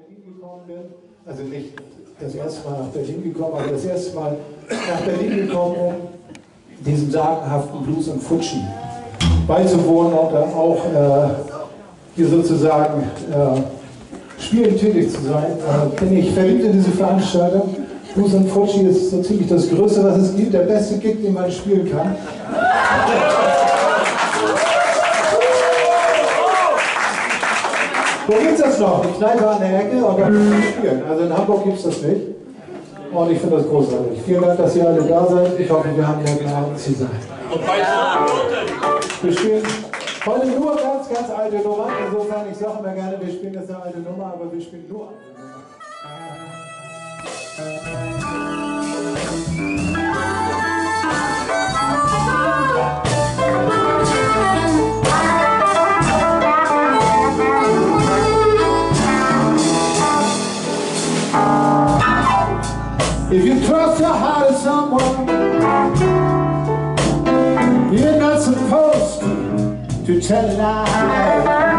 Berlin gekommen bin, also nicht das erste Mal nach Berlin gekommen, aber das erste Mal nach Berlin gekommen, um diesem sagenhaften Blues und Futschi beizuwohnen und dann auch äh, hier sozusagen äh, spielend tätig zu sein. Äh, bin ich verliebt in diese Veranstaltung. Blues und Futschi ist so ziemlich das Größte, was es gibt, der beste Gig, den man spielen kann. Wo gibt's das noch? Die Kneipe an der Ecke und dann kann man spielen. Also in Hamburg gibt es das nicht. Und ich finde das großartig. Vielen Dank, dass ihr alle da seid. Ich hoffe, wir haben einen Abend zusammen. Wir spielen heute nur ganz, ganz alte Nummern. Insofern, ich sage immer gerne, wir spielen jetzt eine alte Nummer, aber wir spielen nur alte If to, tell a lie.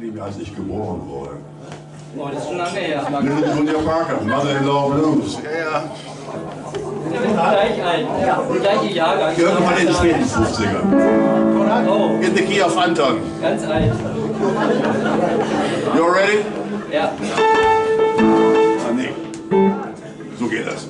liegen, als ich geboren wurde. Oh, das ist schon lange her. Little Junior Parker, Mother-in-Law Blues. Ja, ja. Gleich alt. Ja. Der gleiche Jahrgang. Irgendwann in den späten 50ern. Oh. In the key of Anton. Ganz alt. You ready? Ja. Ah, nee. So geht das.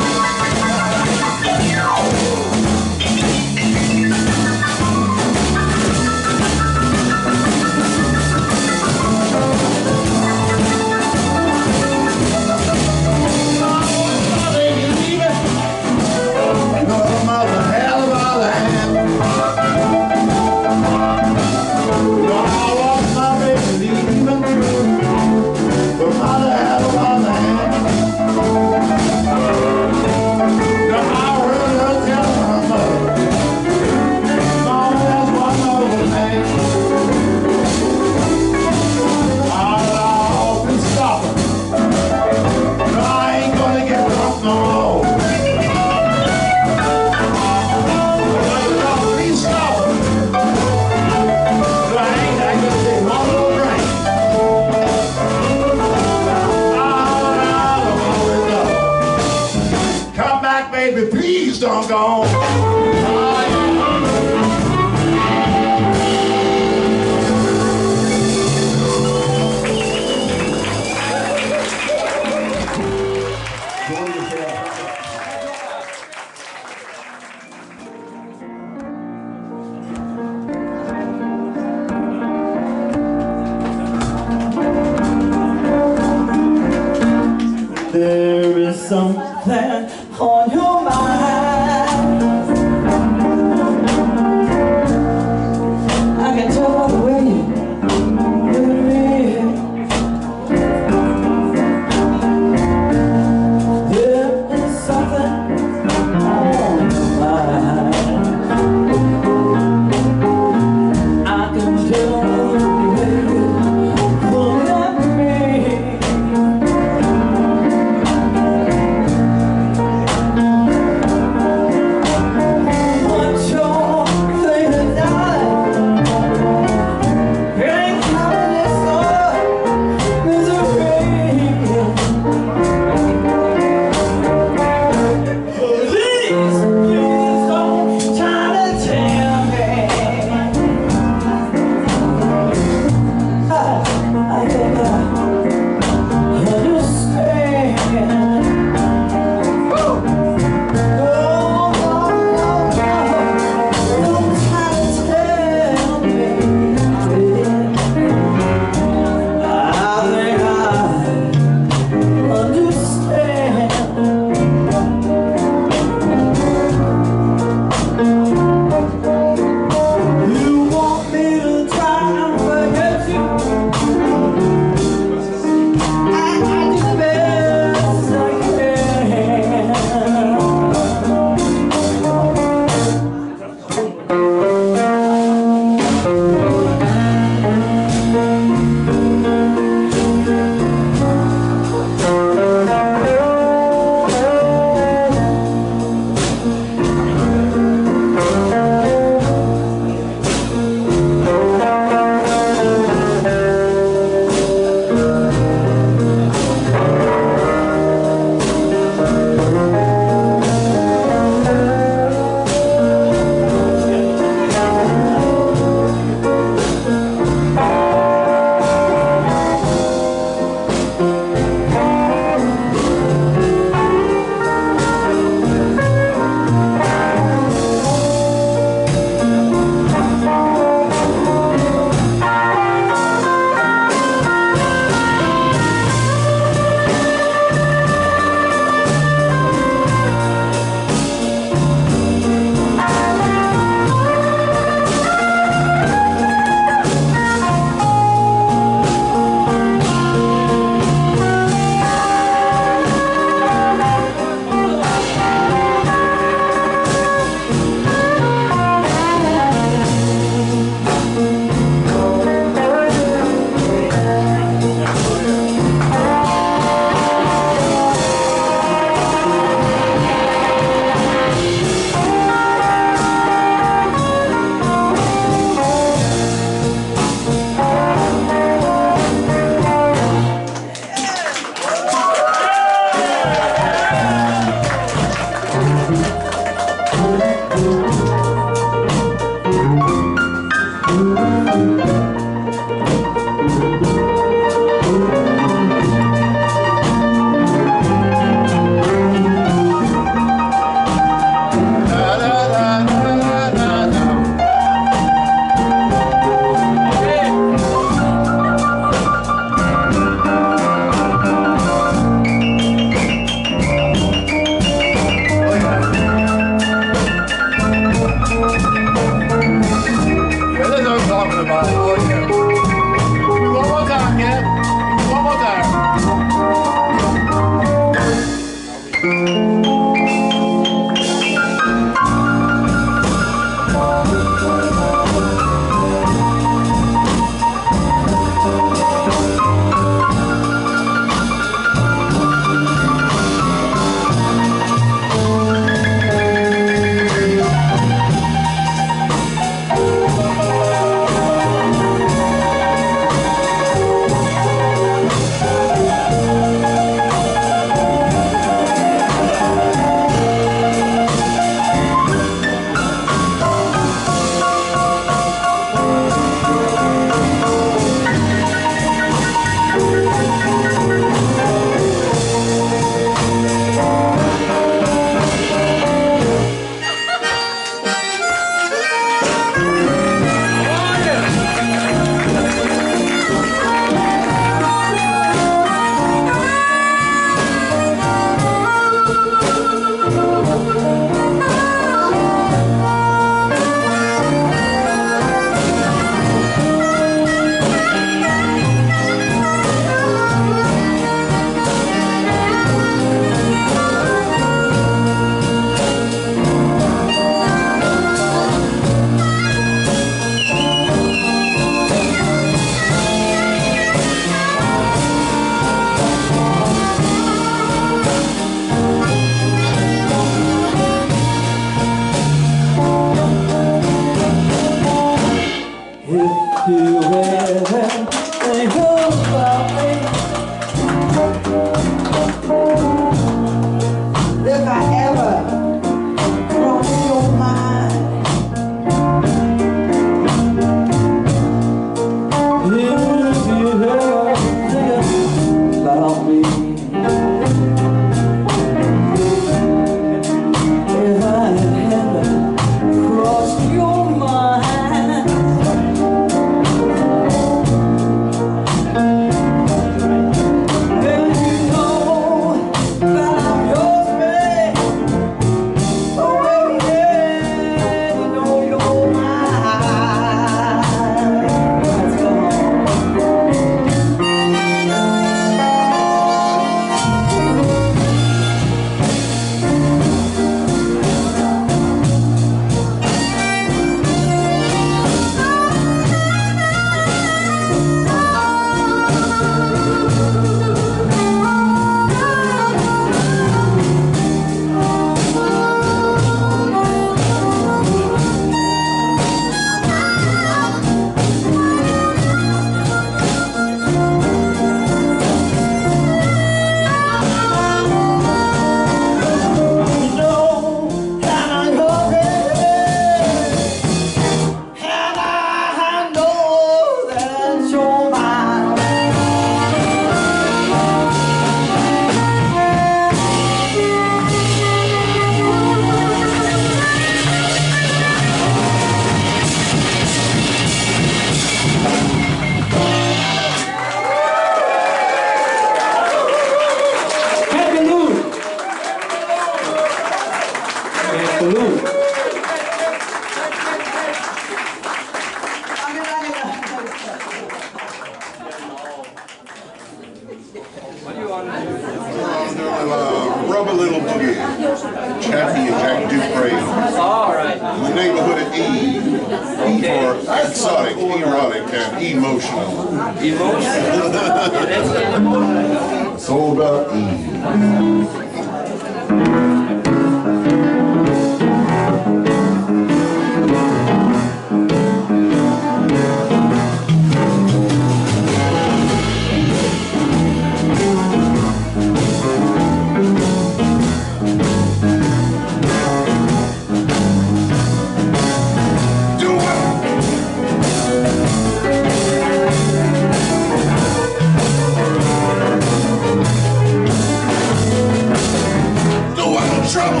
trouble,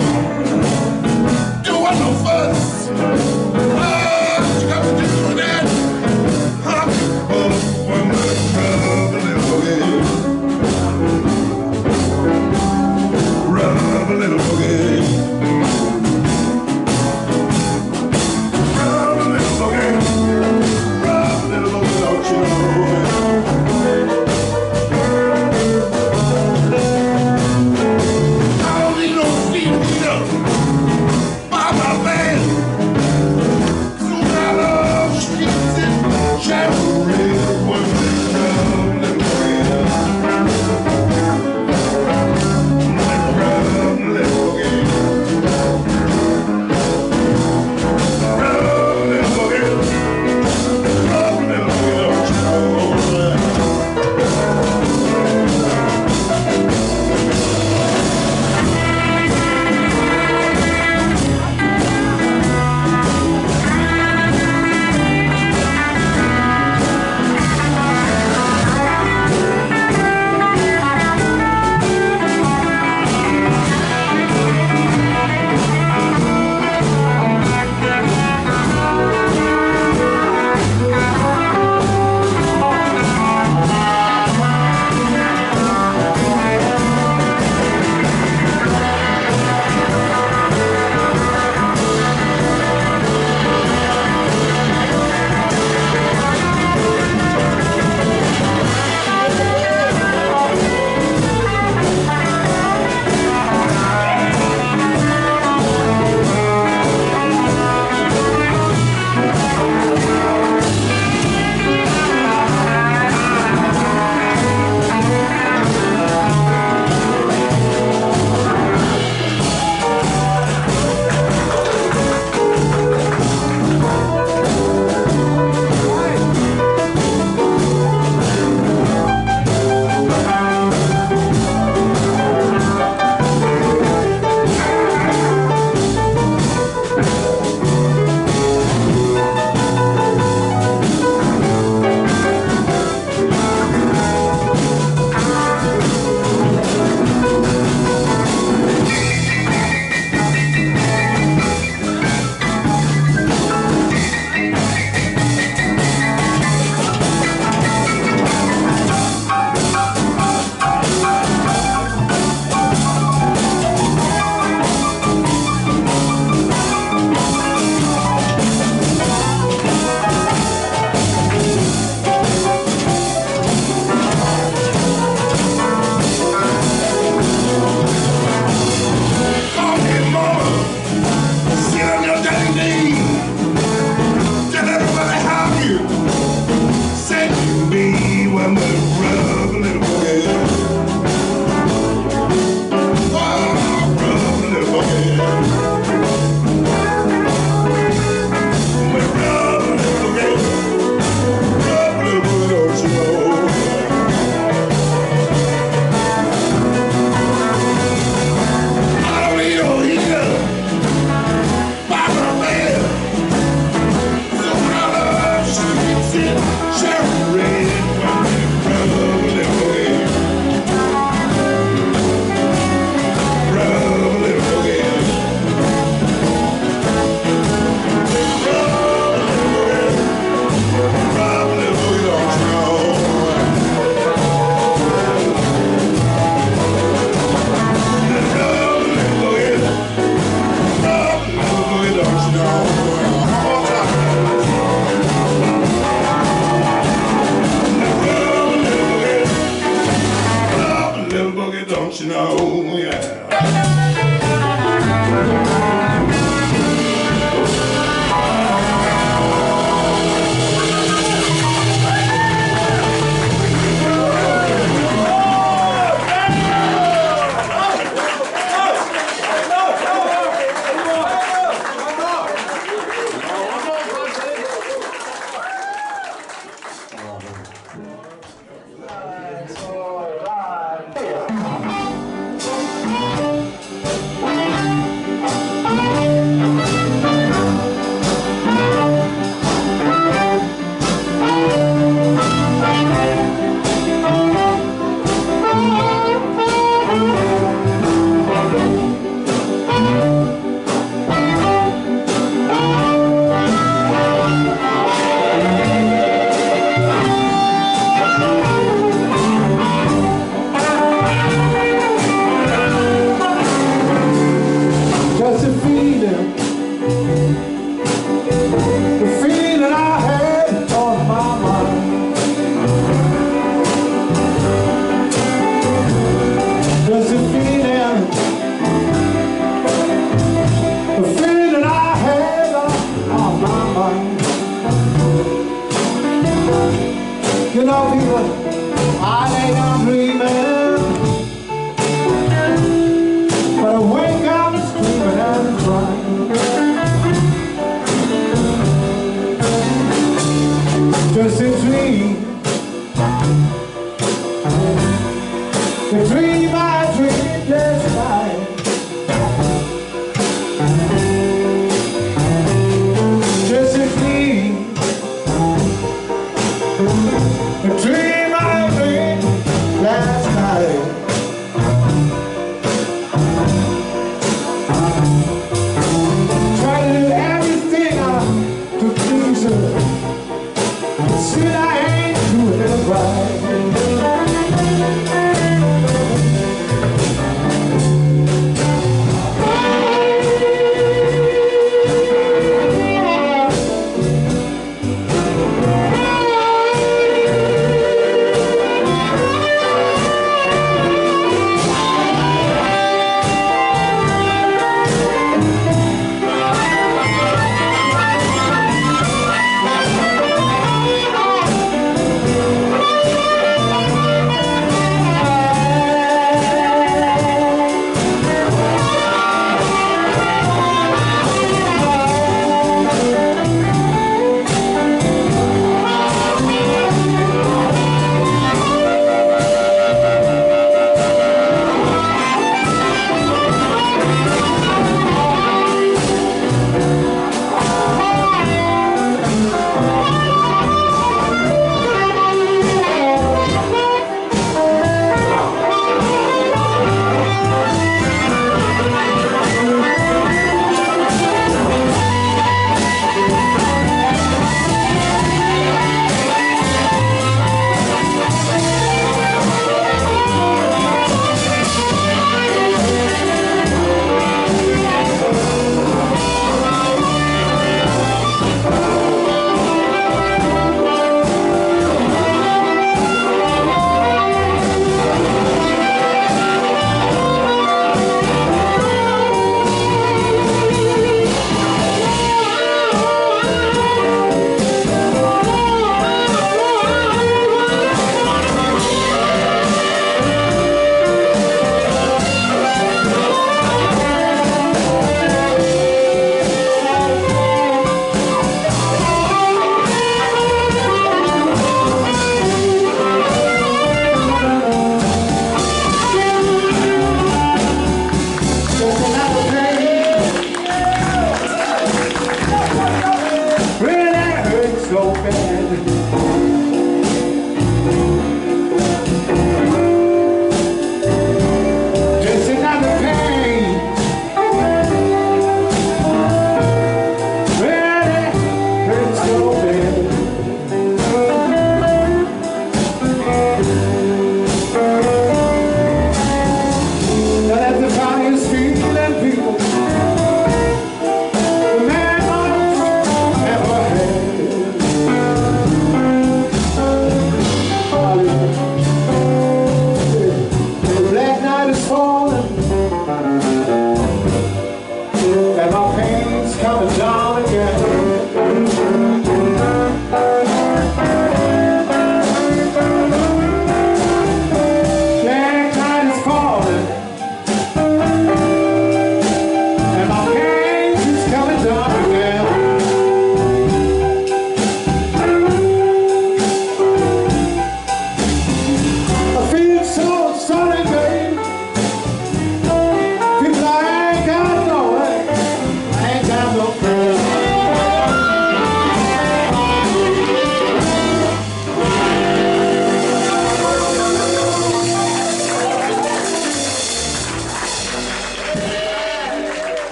doing no fuss.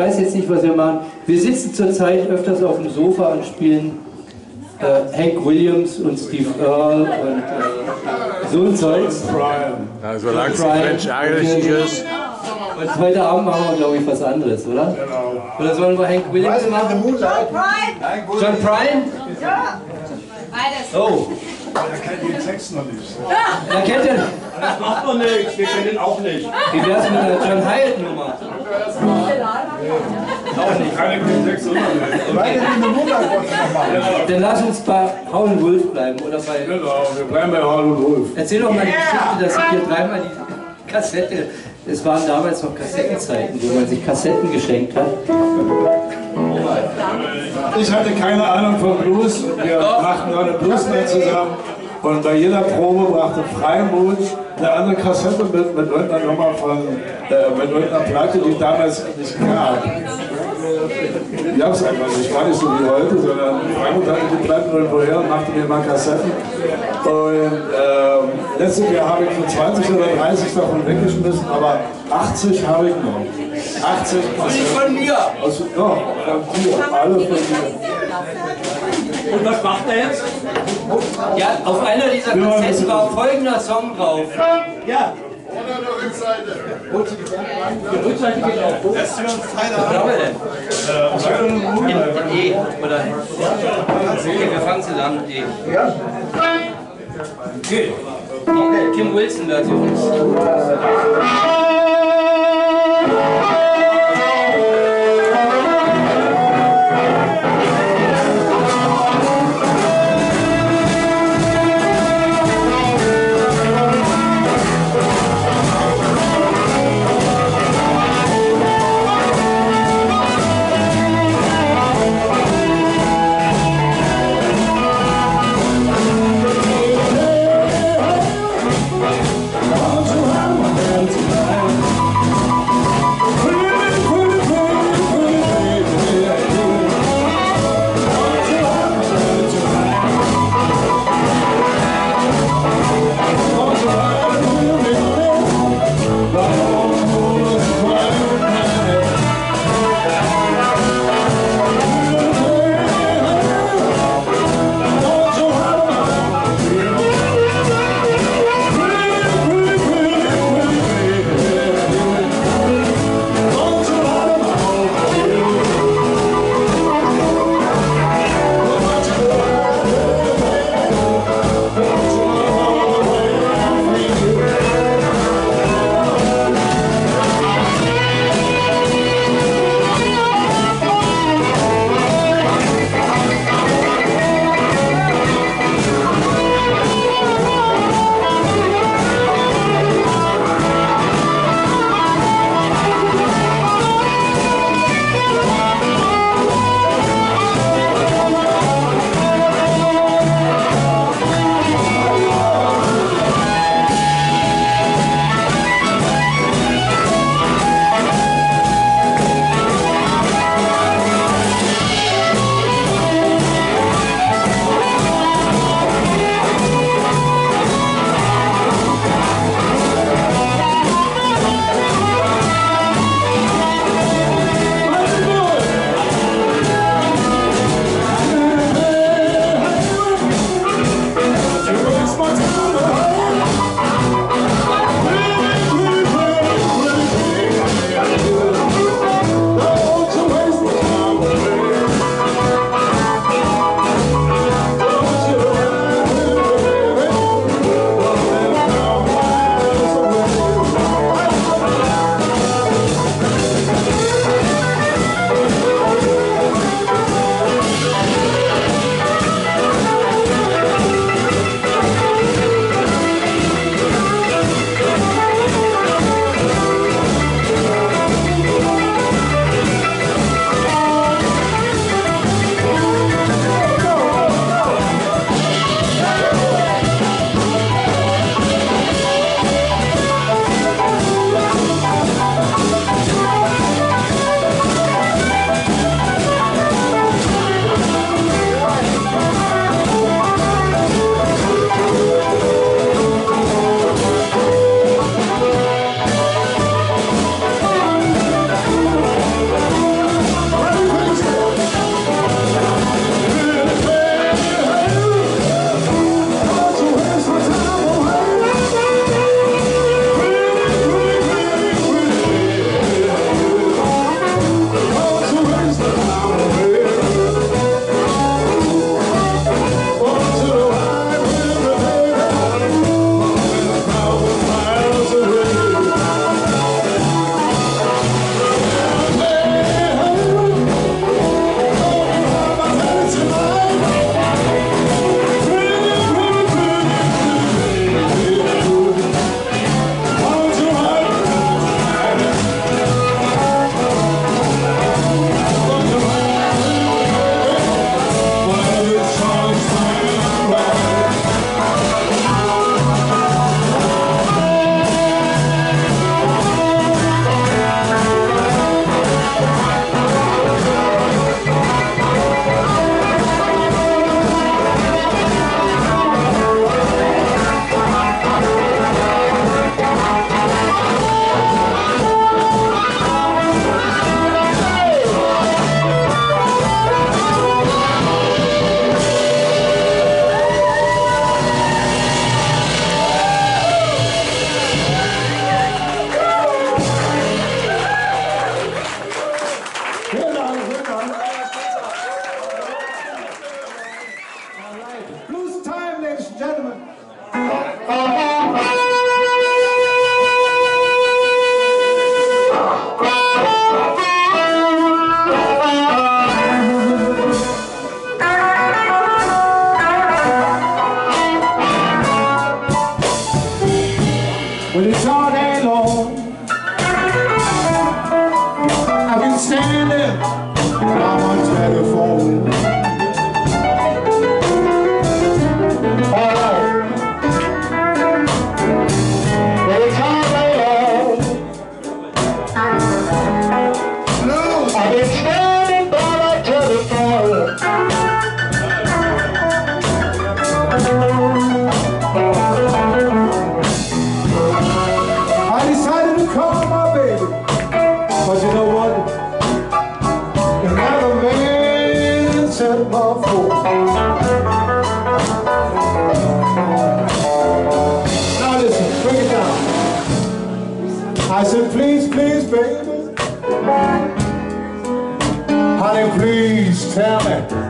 Weiß jetzt nicht, was wir machen. Wir sitzen zurzeit öfters auf dem Sofa und spielen äh, Hank Williams und Steve Earle und äh, so ein Zeugs. Ja, solange es. Mensch ärgerlich ist. Und heute Abend machen wir, glaube ich, was anderes, oder? Oder sollen wir Hank Williams machen? John Prine? Beides. Oh. Er kennt den Text noch nicht. Da kennt ihr. macht doch nichts, wir kennen ihn auch nicht. Wie wär's mit einer John Hyatt Nummer? Auch nicht, keine Kind 600 Beide in eine Wundergott nochmal. Dann lass uns bei Howlin' Wolf bleiben oder bei. Genau, wir bleiben bei Harl und Wolf. Erzähl doch mal die Geschichte, dass ich hier dreimal die Kassette. Es waren damals noch Kassettenzeiten, wo man sich Kassetten geschenkt hat. Ich hatte keine Ahnung von Blues. Wir machten eine Bluesnight zusammen. Und bei jeder Probe brachte Freimut eine andere Kassette mit, mit irgendeiner Nummer von, äh, mit irgendeiner Platte, die damals nicht gab. Gab es einfach nicht, gar nicht so wie heute, sondern Freimut hatte die Platten irgendwoher und machte mir mal Kassetten. Und ähm, letztes Jahr habe ich für 20 oder 30 davon weggeschmissen, aber 80 habe ich noch. 80 Kassetten. Von mir! Also, ja, von dir, alle von dir. Und was macht er jetzt? Ja, auf einer dieser Kassetten war folgender Song drauf. Ja. Die Rückseite geht auch. Was haben wir denn? In, in E, oder? Okay, wir fangen zusammen mit E. Okay. Die Kim Wilson-Version. Thank you.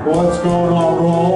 What's going on wrong.